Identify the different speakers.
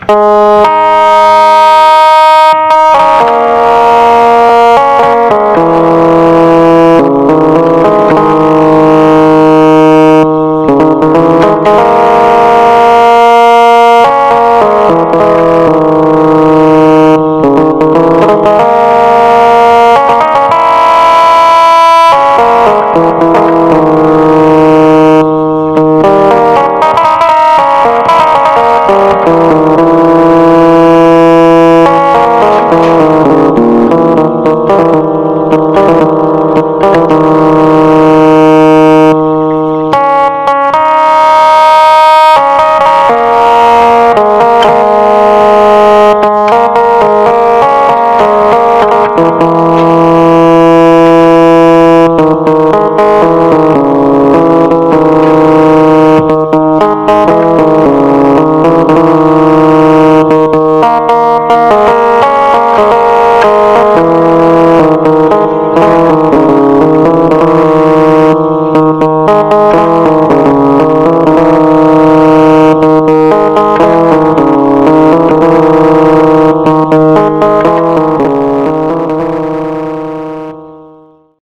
Speaker 1: you